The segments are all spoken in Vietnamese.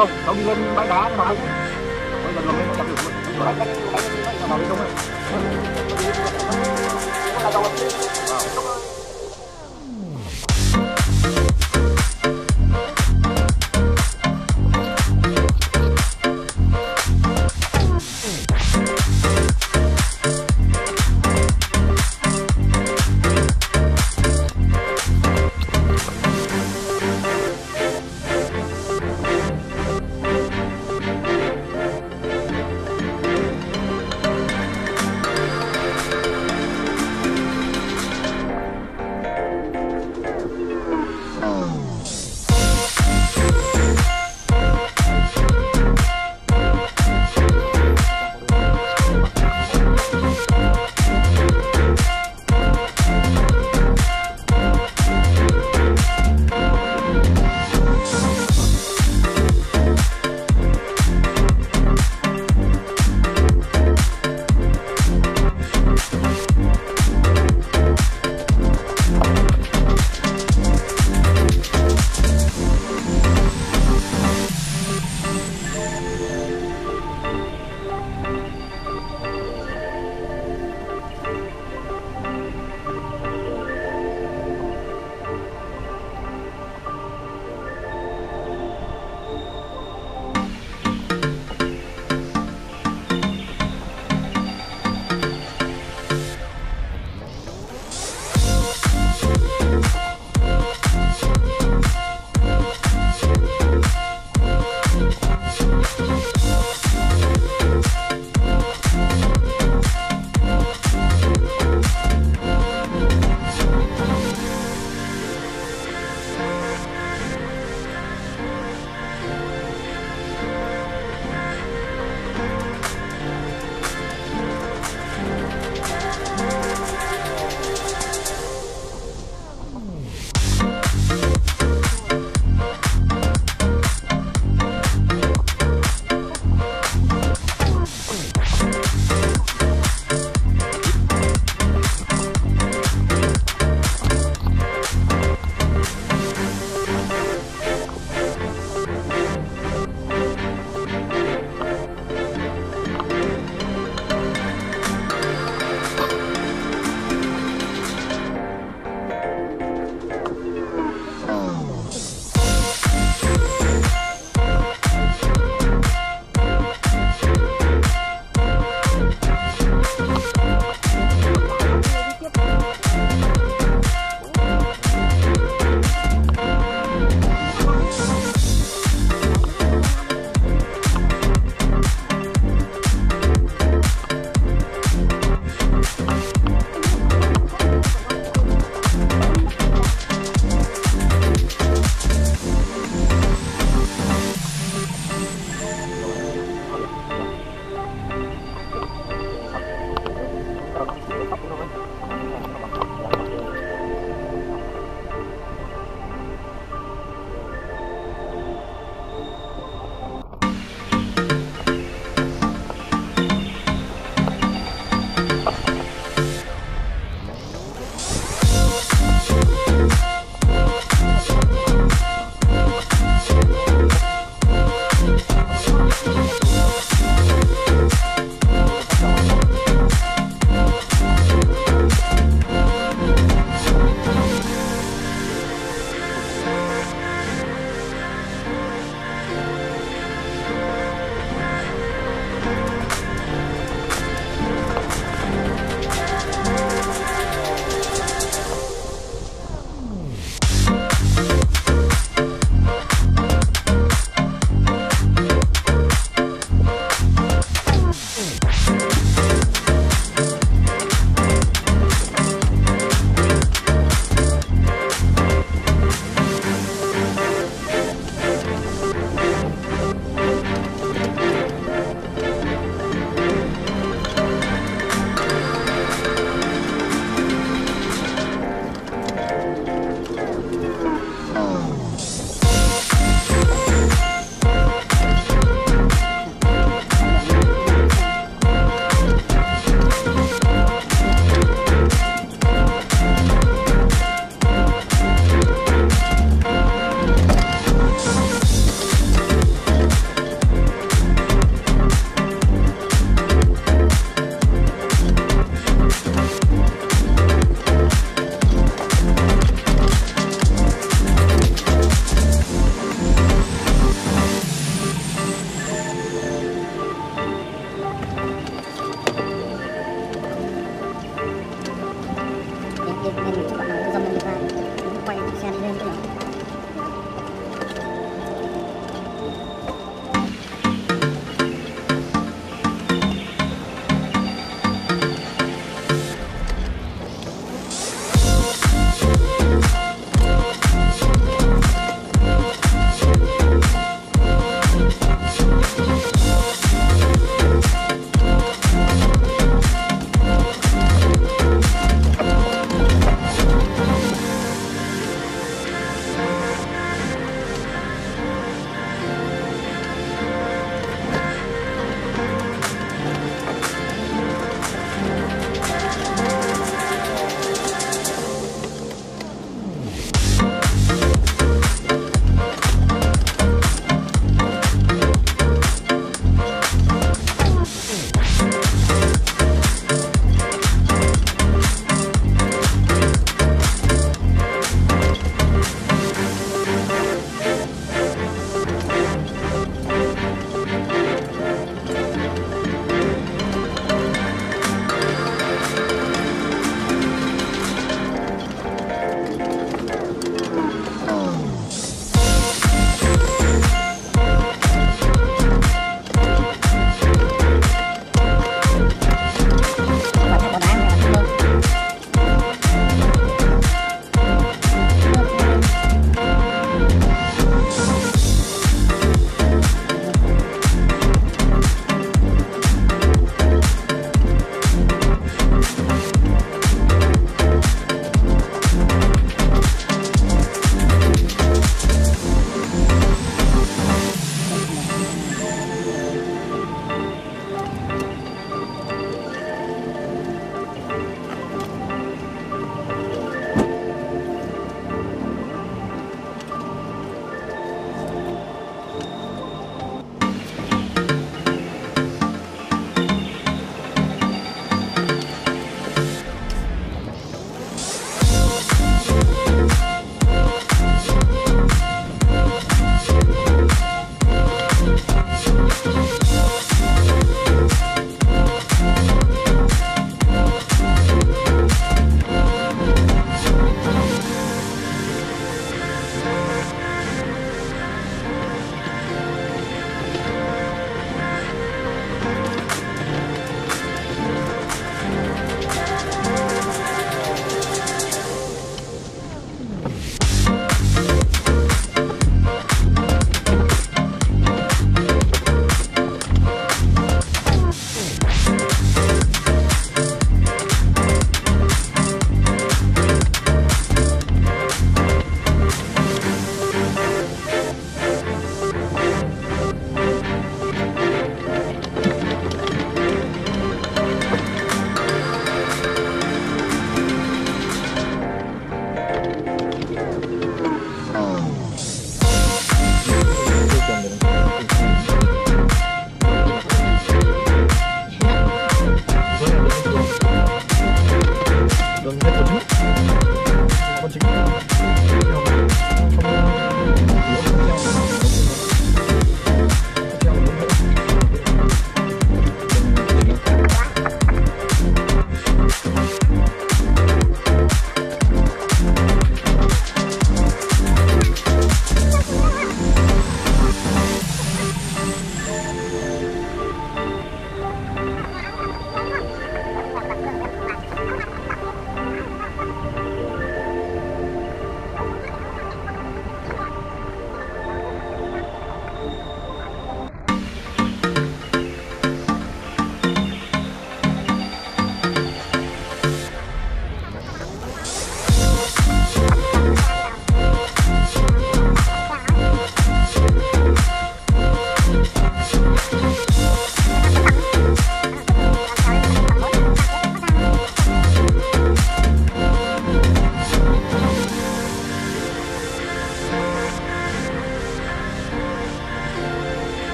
không không đi lên bãi đá mà. không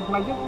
он пойдет